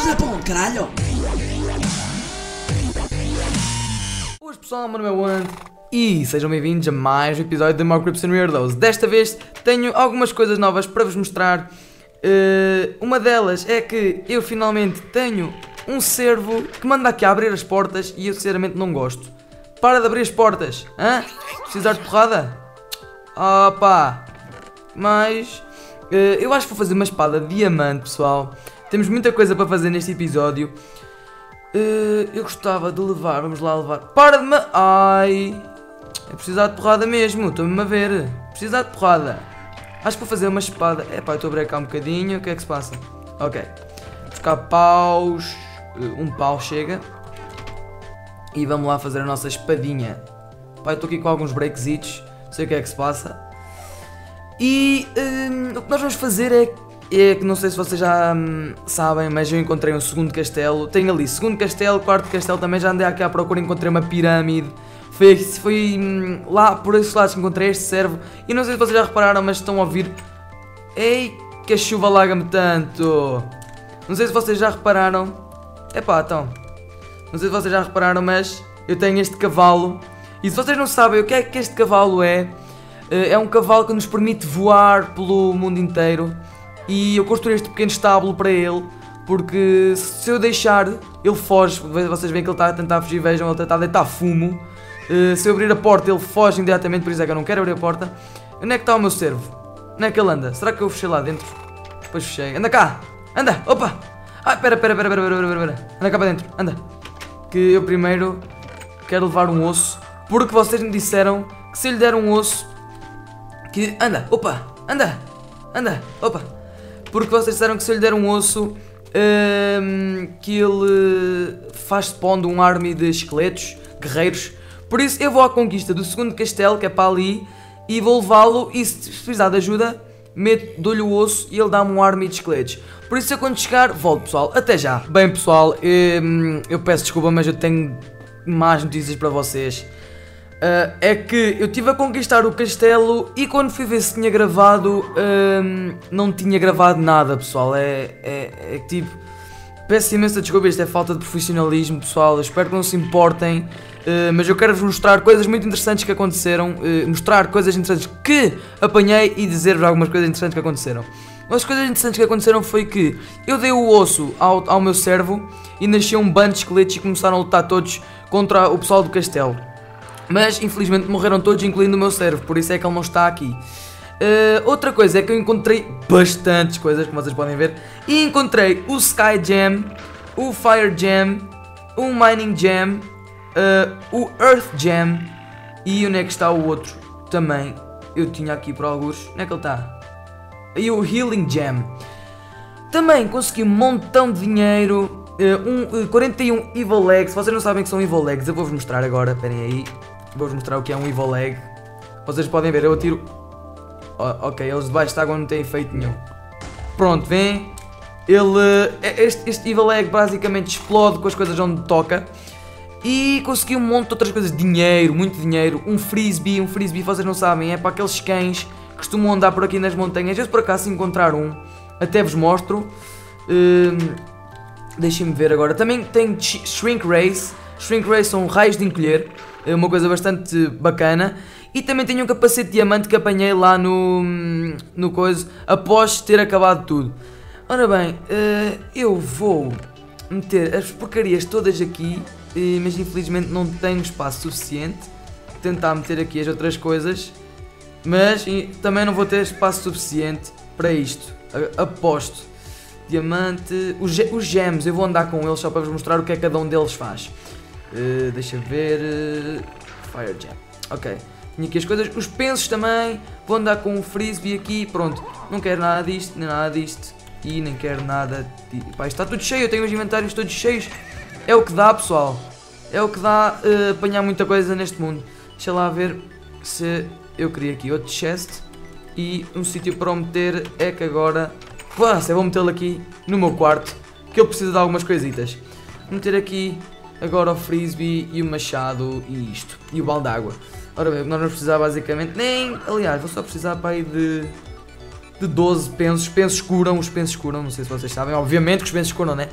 Estás na pão, caralho? Boas pessoal, meu nome é Wand e sejam bem-vindos a mais um episódio de More Crips and Weirdos. Desta vez tenho algumas coisas novas para vos mostrar. Eh, uma delas é que eu finalmente tenho um servo que manda aqui a abrir as portas e eu sinceramente não gosto. Para de abrir as portas, hã? Precisar de porrada? Opa! Mas eh, eu acho que vou fazer uma espada de diamante, pessoal. Temos muita coisa para fazer neste episódio. Eh, eu gostava de levar, vamos lá levar. Para de me. Ai! É precisar de porrada mesmo, estou-me a ver. Precisar de porrada. Acho que vou fazer uma espada. É pá, estou a brecar um bocadinho. O que é que se passa? Ok. Buscar paus. Eh, Um pau chega. E vamos lá fazer a nossa espadinha. Pá, estou aqui com alguns breakzitos. Não sei o que é que se passa. E hum, o que nós vamos fazer é, é que não sei se vocês já hum, sabem, mas eu encontrei um segundo castelo. Tenho ali segundo castelo, quarto castelo também. Já andei aqui à procura, encontrei uma pirâmide. Foi, foi hum, lá por esses lados que encontrei este servo. E não sei se vocês já repararam, mas estão a ouvir. Ei, que a chuva laga-me tanto. Não sei se vocês já repararam. Epá, então. Não sei se vocês já repararam, mas eu tenho este cavalo. E se vocês não sabem o que é que este cavalo é, eh, é um cavalo que nos permite voar pelo mundo inteiro. E eu construí este pequeno estábulo para ele, porque se eu deixar, ele foge. Vocês veem que ele está a tentar fugir, vejam, ele está a deitar fumo. Uh, se eu abrir a porta, ele foge imediatamente, por isso é que eu não quero abrir a porta. Onde é que está o meu servo? Onde é que ele anda? Será que eu fechei lá dentro? Depois fechei. Anda cá! Anda! Opa! Ah, pera, pera, pera, pera, pera, pera, pera. Anda cá para dentro, anda. Que eu primeiro quero levar um osso, porque vocês me disseram que se eu lhe der um osso, que... Anda, opa, anda, anda, opa. Porque vocês disseram que se eu lhe der um osso, hum, que ele faz spawn de um army de esqueletos, guerreiros. Por isso eu vou à conquista do segundo castelo, que é para ali, e vou levá-lo. E se precisar de ajuda, dou-lhe o osso e ele dá-me um army de esqueletos. Por isso, eu quando chegar, volto pessoal. Até já. Bem, pessoal, hum, eu peço desculpa, mas eu tenho más notícias para vocês. Uh, é que eu estive a conquistar o castelo e quando fui ver se tinha gravado, hum, não tinha gravado nada, pessoal. É, é, é que tipo, peço imensa desculpa, isto é falta de profissionalismo, pessoal. Eu espero que não se importem, uh, mas eu quero-vos mostrar coisas muito interessantes que aconteceram, uh, mostrar coisas interessantes que apanhei e dizer-vos algumas coisas interessantes que aconteceram. Uma das coisas interessantes que aconteceram foi que eu dei o osso ao, ao meu servo e nasceu um bando de esqueletos e começaram a lutar todos contra o pessoal do castelo. Mas infelizmente morreram todos, incluindo o meu servo, por isso é que ele não está aqui. Uh, outra coisa é que eu encontrei bastantes coisas, como vocês podem ver. E encontrei o Sky Gem, o Fire Gem, o Mining Gem, uh, o Earth Gem e onde é que está o outro? Também eu tinha aqui por alguns. Onde é que ele está? E o Healing Gem. Também consegui um montão de dinheiro. uh, um, uh, 41 Evil Eggs. Vocês não sabem que são Evil Eggs. Eu vou-vos mostrar agora. Esperem aí. Vou-vos mostrar o que é um Evil Egg. Vocês podem ver. Eu atiro. Oh, ok, eles debaixo de água não têm efeito nenhum. Pronto, vem. Ele. eh, Este, este Evil Egg basicamente explode com as coisas onde toca. E consegui um monte de outras coisas. Dinheiro, muito dinheiro. Um frisbee. Um frisbee, vocês não sabem, é para aqueles cães que costumam andar por aqui nas montanhas. Eu por acaso encontrar um, até vos mostro. Hum, Deixem-me ver agora. Também tem sh- Shrink Race. Shrink Race são raios de encolher. É uma coisa bastante bacana. E também tenho um capacete de diamante que apanhei lá no. no coisa. Após ter acabado tudo. Ora bem, eh, eu vou meter as porcarias todas aqui. eh, Mas infelizmente não tenho espaço suficiente. Tentar meter aqui as outras coisas. Mas também não vou ter espaço suficiente para isto. Aposto. Diamante. Os, os gems, eu vou andar com eles só para vos mostrar o que é que cada um deles faz. Uh, deixa ver. uh, Fire Gem. Ok. Tinha aqui as coisas. Os pensos também. Vou andar com o frisbee aqui. Pronto. Não quero nada disto, nem nada disto. E nem quero nada. De... Pá, está tudo cheio. Eu tenho os inventários todos cheios. É o que dá, pessoal. É o que dá uh, apanhar muita coisa neste mundo. Deixa lá ver se eu queria aqui outro chest. E um sítio para o meter é que agora. Nossa, eu vou metê-lo aqui no meu quarto. Que ele precisa de algumas coisitas. Vou meter aqui agora o frisbee e o machado e isto. E o balde de água. Ora bem, nós vamos precisar basicamente. Nem. Aliás, vou só precisar para aí de. De 12 pensos. Pensos curam, os pensos curam. Não sei se vocês sabem. Obviamente que os pensos curam, né?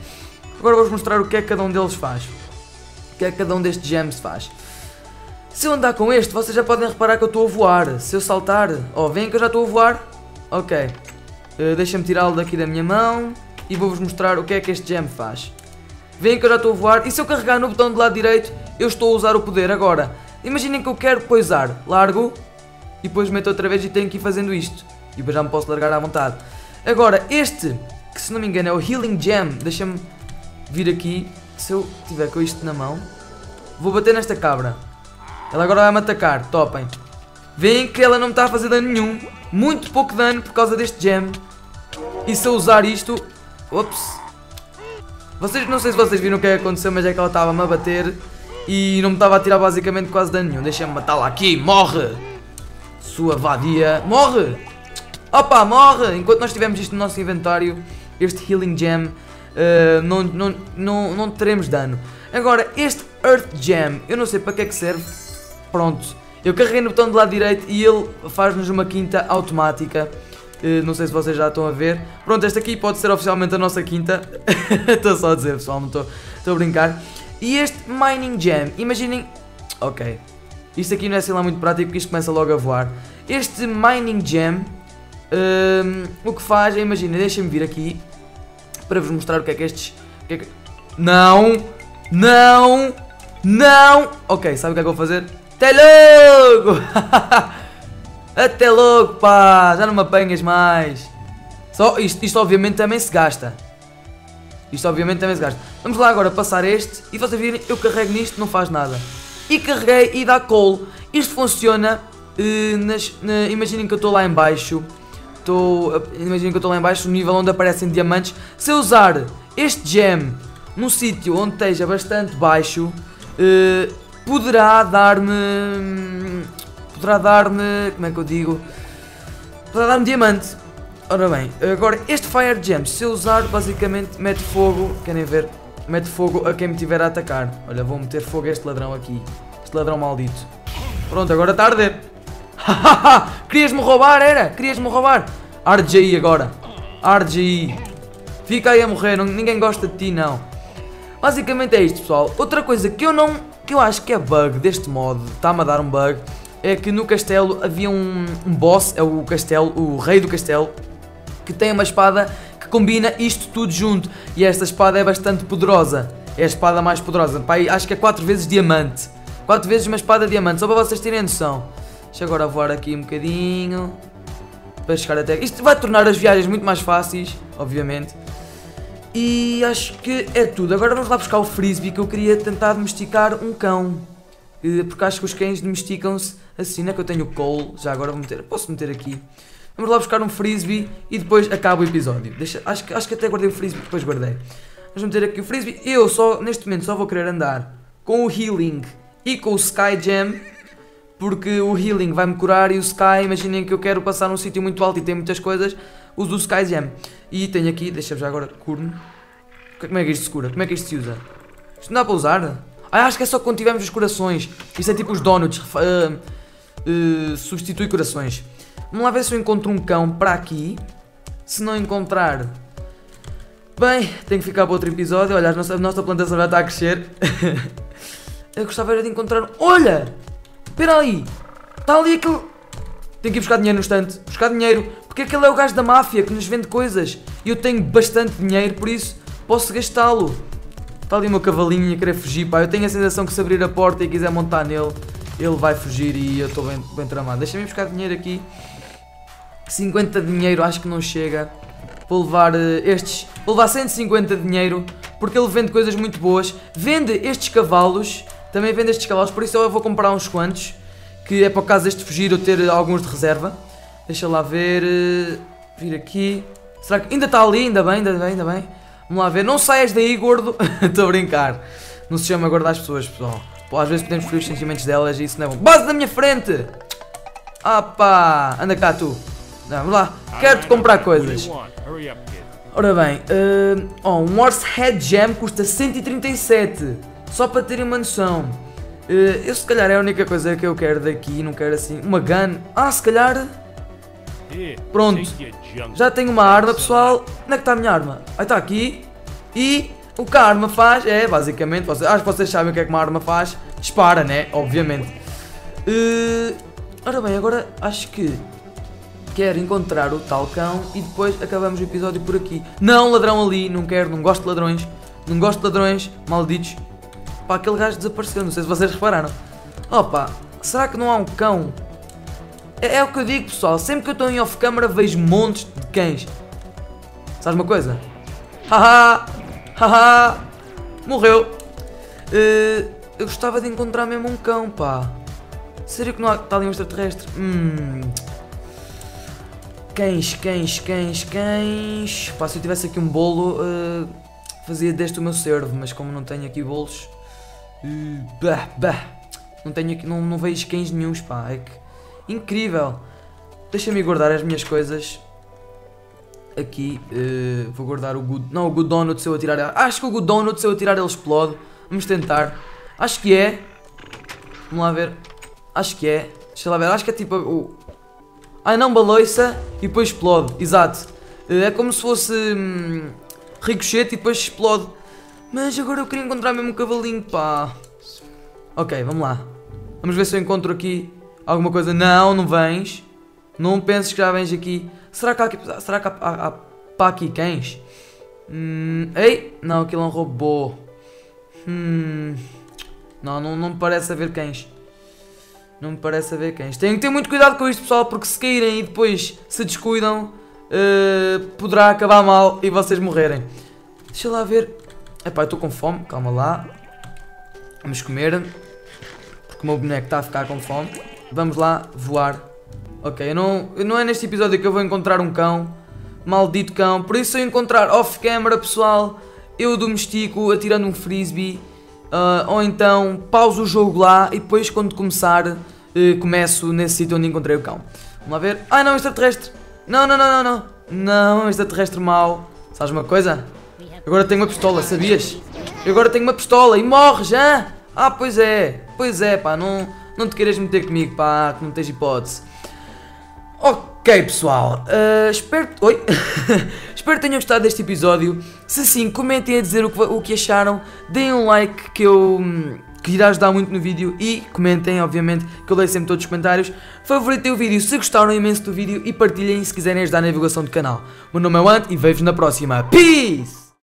Agora vou-vos mostrar o que é que cada um deles faz. O que é que cada um destes gems faz. Se eu andar com este, vocês já podem reparar que eu estou a voar. Se eu saltar, ó, oh, veem que eu já estou a voar. Ok. Uh, Deixa-me tirá-lo daqui da minha mão e vou-vos mostrar o que é que este gem faz. Veem que eu já estou a voar e se eu carregar no botão do lado direito, eu estou a usar o poder. Agora, imaginem que eu quero poisar. Largo e depois meto outra vez e tenho que ir fazendo isto. E depois já me posso largar à vontade. Agora, este, que se não me engano é o Healing Gem, deixa-me vir aqui. Se eu tiver com isto na mão, vou bater nesta cabra. Ela agora vai-me atacar, topem. Veem que ela não me está a fazer dano nenhum. Muito pouco dano por causa deste gem. E se eu usar isto... Ops. Vocês, não sei se vocês viram o que aconteceu, mas é que ela estava-me a bater e não me estava a tirar basicamente quase dano nenhum. Deixa-me matá-la aqui, morre! Sua vadia, morre! Opa, morre! Enquanto nós tivermos isto no nosso inventário, este Healing Gem, uh, não, não, não, não teremos dano. Agora, este Earth Gem, eu não sei para que é que serve. Pronto, eu carreguei no botão do lado direito e ele faz-nos uma quinta automática. Uh, não sei se vocês já estão a ver. Pronto, esta aqui pode ser oficialmente a nossa quinta. Estou só a dizer, pessoal, não estou a brincar. E este Mining Gem, imaginem... Ok, isto aqui não é assim lá muito prático porque isto começa logo a voar. Este Mining Gem, um, ehm, o que faz é, imaginem, deixem-me vir aqui para vos mostrar o que é que estes... Que é que... Não! Não! Não! Ok, sabe o que é que eu vou fazer? Até logo! Até logo, pá! Já não me apanhas mais. Só, isto, isto obviamente também se gasta. Isto obviamente também se gasta. Vamos lá agora passar este e vocês virem, eu carrego nisto, não faz nada. E carreguei e dá call. Isto funciona, uh, nas, na, imaginem que eu estou lá em baixo. Imaginem que eu estou lá em baixo, no nível onde aparecem diamantes. Se eu usar este gem num sítio onde esteja bastante baixo, uh, poderá dar-me poderá dar-me. Como é que eu digo? Poderá dar-me diamante. Ora bem, agora este Fire Gem, se eu usar, basicamente mete fogo. Querem ver? Mete fogo a quem me tiver a atacar. Olha, vou meter fogo a este ladrão aqui. Este ladrão maldito. Pronto, agora está a arder. Querias-me roubar, era? Querias-me roubar? Arde agora. Arde. Fica aí a morrer, não, ninguém gosta de ti, não. Basicamente é isto, pessoal. Outra coisa que eu não... Que eu acho que é bug deste modo, está-me a dar um bug é que no castelo havia um, um boss, é o castelo, o rei do castelo, que tem uma espada que combina isto tudo junto. E esta espada é bastante poderosa. É a espada mais poderosa. Pai, acho que é 4 vezes diamante. 4 vezes uma espada diamante, só para vocês terem noção. Deixa agora voar aqui um bocadinho. Para chegar até... Isto vai tornar as viagens muito mais fáceis, obviamente. E acho que é tudo. Agora vamos lá buscar o frisbee que eu queria tentar domesticar um cão. Porque acho que os cães domesticam-se assim, não é que eu tenho coal, já agora vou meter, posso meter aqui. Vamos lá buscar um frisbee e depois acaba o episódio. Deixa, acho, que, acho que até guardei o frisbee, depois guardei. Vamos meter aqui o frisbee. Eu só, neste momento, só vou querer andar com o healing e com o sky gem. Porque o healing vai-me curar e o sky, imaginem que eu quero passar num sítio muito alto e tem muitas coisas, uso o sky gem. E tenho aqui, deixa-me já agora, curno. Como é que isto se cura? Como é que isto se usa? Isto não dá para usar? Ah, acho que é só quando tivermos os corações. Isso é tipo os donuts. Uh, uh, substitui corações. Vamos lá ver se eu encontro um cão para aqui. Se não encontrar... Bem, tenho que ficar para outro episódio. Olha, a nossa, a nossa plantação já está a crescer. eu gostava de encontrar... Olha! Espera aí! Está ali aquele... Tenho que ir buscar dinheiro no estante. Buscar dinheiro. Porque aquele é o gajo da máfia que nos vende coisas. E eu tenho bastante dinheiro, por isso posso gastá-lo. Está ali o meu cavalinho a querer fugir, pá. Eu tenho a sensação que se abrir a porta e quiser montar nele, ele vai fugir e eu estou bem, bem tramado. Deixa-me buscar dinheiro aqui. 50 de dinheiro acho que não chega. Vou levar uh, estes. Vou levar 150 de dinheiro. Porque ele vende coisas muito boas. Vende estes cavalos. Também vende estes cavalos. Por isso eu vou comprar uns quantos. Que é para o caso deste fugir eu ter alguns de reserva. Deixa lá ver. Uh, vir aqui. Será que ainda está ali? Ainda bem, ainda bem, ainda bem. Vamos lá ver. Não saias daí, gordo. Estou a brincar. Não se chama guardar as pessoas, pessoal. Pô, às vezes podemos ferir os sentimentos delas e isso não é bom. Base da minha frente! Ah pá! Anda cá, tu. Não, vamos lá. Quero-te comprar coisas. Ora bem, uh, oh, um Horse Head Gem custa 137. Só para terem uma noção. Uh, eu se calhar é a única coisa que eu quero daqui, não quero assim. Uma gun. Ah, se calhar Pronto. Já tenho uma arma, pessoal. Onde é que está a minha arma? Aí está aqui. E o que a arma faz é, basicamente, vocês, acho que vocês sabem o que é que uma arma faz. Dispara, né? Obviamente. Uh, ora bem, agora acho que quero encontrar o tal cão e depois acabamos o episódio por aqui. Não, ladrão ali, não quero, não gosto de ladrões. Não gosto de ladrões, malditos. Pá, aquele gajo desapareceu, não sei se vocês repararam. Opa, será que não há um cão? É, é o que eu digo, pessoal. Sempre que eu estou em off-camera vejo montes de cães. Sabes uma coisa? Haha! Haha! Morreu! Uh, eu gostava de encontrar mesmo um cão, pá. Sério que não há, está ali um extraterrestre? Hum. Cães, cães, cães, cães. Pá, se eu tivesse aqui um bolo, uh, fazia deste o meu servo, mas como não tenho aqui bolos. Uh, bah, bah. Não tenho aqui, não, não vejo cães nenhums, pá. É que. Incrível! Deixa-me guardar as minhas coisas aqui. Uh, vou guardar o Good. Não, o Good Donut se eu atirar. Acho que o Good Donut se eu atirar ele explode. Vamos tentar. Acho que é. Vamos lá ver. Acho que é. Deixa lá ver. Acho que é tipo o. Ai não, baloiça e depois explode. Exato. Uh, é como se fosse. Hum, ricochete e depois explode. Mas agora eu queria encontrar mesmo um cavalinho, pá. Ok, vamos lá. Vamos ver se eu encontro aqui alguma coisa. Não, não vens. Não penses que já vens aqui. Será que há aqui, será que há, há, há pá aqui cães? Hum, ei, não, aquilo é um robô. Hum, não, não, não me parece haver cães. Não me parece haver cães. Tenho que ter muito cuidado com isto, pessoal, porque se caírem e depois se descuidam, uh, poderá acabar mal e vocês morrerem. Deixa lá ver. Epá, eu estou com fome, calma lá. Vamos comer. Porque o meu boneco está a ficar com fome. Vamos lá voar. Ok, não, não é neste episódio que eu vou encontrar um cão. Maldito cão. Por isso, se eu encontrar off-camera, pessoal, eu domestico atirando um frisbee. Uh, ou então pauso o jogo lá e depois, quando começar, uh, começo nesse sítio onde encontrei o cão. Vamos lá ver. Ah, não, extraterrestre. Não, não, não, não, não. Não, extraterrestre mau. Sabes uma coisa? Agora tenho uma pistola, sabias? Eu agora tenho uma pistola e morres, hã? Ah, pois é. Pois é, pá. Não, não te queiras meter comigo, pá, que não tens hipótese. Ok, pessoal, uh, espero, Oi. espero que tenham gostado deste episódio. Se sim, comentem a dizer o que, o que acharam, deem um like que eu que irá ajudar muito no vídeo e comentem, obviamente, que eu leio sempre todos os comentários. Favoritem o vídeo se gostaram imenso do vídeo e partilhem se quiserem ajudar na divulgação do canal. O meu nome é Ant e vejo-vos na próxima. Peace!